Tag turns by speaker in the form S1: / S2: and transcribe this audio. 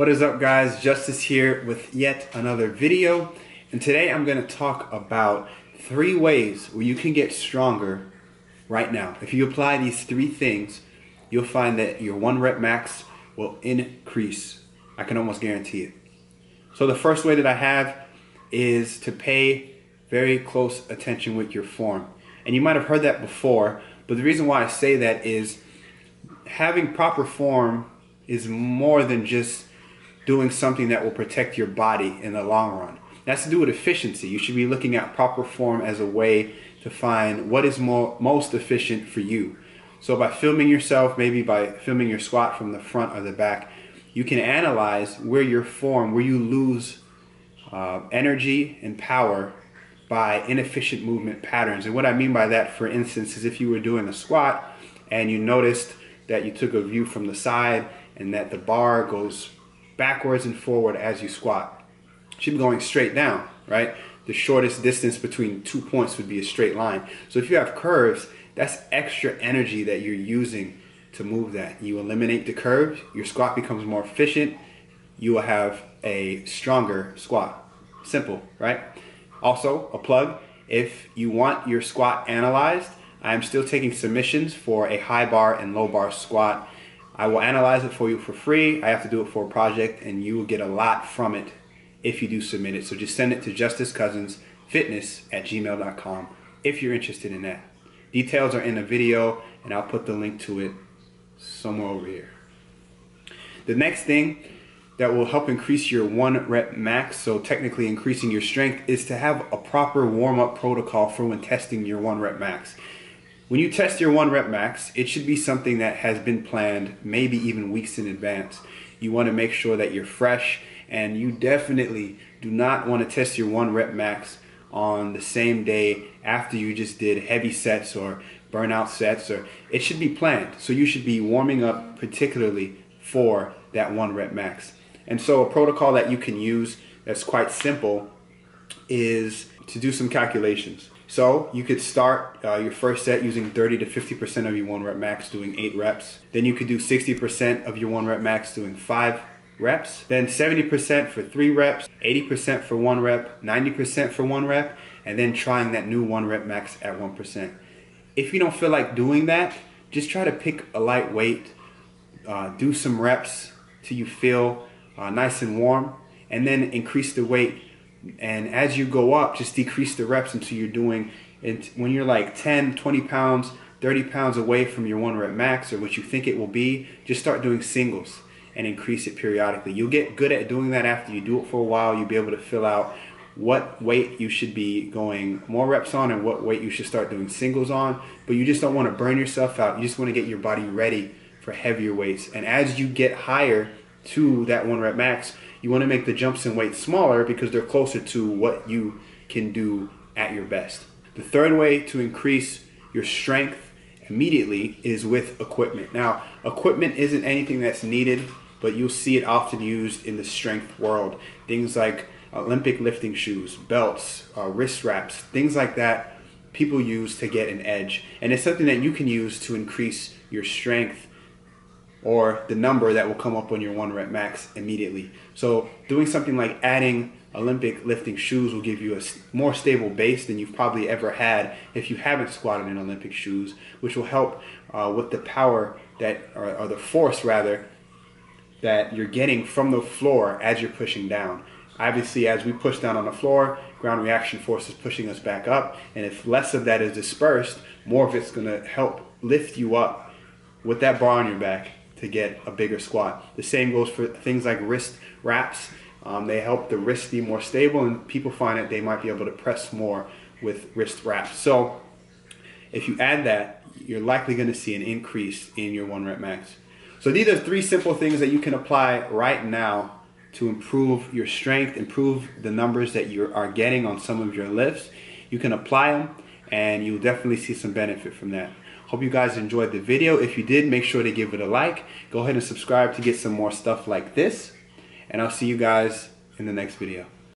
S1: What is up guys? Justis here with yet another video. And today I'm going to talk about three ways where you can get stronger right now. If you apply these three things, you'll find that your one rep max will increase. I can almost guarantee it. So the first way that I have is to pay very close attention with your form. And you might have heard that before, but the reason why I say that is having proper form is more than just doing something that will protect your body in the long run. That's to do with efficiency. You should be looking at proper form as a way to find what is more most efficient for you. So by filming yourself, maybe by filming your squat from the front or the back, you can analyze where your form, where you lose uh, energy and power by inefficient movement patterns. And what I mean by that, for instance, is if you were doing a squat and you noticed that you took a view from the side and that the bar goes backwards and forward as you squat. Should be going straight down, right? The shortest distance between two points would be a straight line. So if you have curves, that's extra energy that you're using to move that. You eliminate the curves, your squat becomes more efficient, you will have a stronger squat. Simple, right? Also, a plug, if you want your squat analyzed, I'm still taking submissions for a high bar and low bar squat. I will analyze it for you for free. I have to do it for a project and you will get a lot from it if you do submit it. So just send it to justiscousinsfitness at gmail.com if you're interested in that. Details are in the video and I'll put the link to it somewhere over here. The next thing that will help increase your one rep max, so technically increasing your strength, is to have a proper warm up protocol for when testing your one rep max. When you test your one rep max, it should be something that has been planned maybe even weeks in advance. You want to make sure that you're fresh and you definitely do not want to test your one rep max on the same day after you just did heavy sets or burnout sets or it should be planned. So you should be warming up particularly for that one rep max. And so a protocol that you can use that's quite simple is to do some calculations. So you could start uh, your first set using 30 to 50% of your one rep max doing eight reps. Then you could do 60% of your one rep max doing five reps. Then 70% for three reps, 80% for one rep, 90% for one rep, and then trying that new one rep max at 1%. If you don't feel like doing that, just try to pick a light weight, uh, do some reps till you feel uh, nice and warm, and then increase the weight and as you go up just decrease the reps until you're doing it. When you're like 10 20 pounds 30 pounds away from your one rep max or what you think it will be just start doing singles and increase it periodically. You'll get good at doing that after you do it for a while. You'll be able to fill out what weight you should be going more reps on and what weight you should start doing singles on. But you just don't want to burn yourself out. You just want to get your body ready for heavier weights. And as you get higher to that one rep max you want to make the jumps in weight smaller because they're closer to what you can do at your best. The third way to increase your strength immediately is with equipment. Now, equipment isn't anything that's needed, but you'll see it often used in the strength world. Things like Olympic lifting shoes, belts, uh, wrist wraps, things like that people use to get an edge. And it's something that you can use to increase your strength or the number that will come up on your one rep max immediately. So doing something like adding Olympic lifting shoes will give you a more stable base than you've probably ever had if you haven't squatted in Olympic shoes, which will help uh, with the power that, or, or the force rather, that you're getting from the floor as you're pushing down. Obviously, as we push down on the floor, ground reaction force is pushing us back up. And if less of that is dispersed, more of it's going to help lift you up with that bar on your back to get a bigger squat. The same goes for things like wrist wraps. Um, they help the wrist be more stable, and people find that they might be able to press more with wrist wraps. So, if you add that, you're likely going to see an increase in your one rep max. So, these are three simple things that you can apply right now to improve your strength, improve the numbers that you are getting on some of your lifts. You can apply them, and you'll definitely see some benefit from that. Hope you guys enjoyed the video. If you did, make sure to give it a like. Go ahead and subscribe to get some more stuff like this. And I'll see you guys in the next video.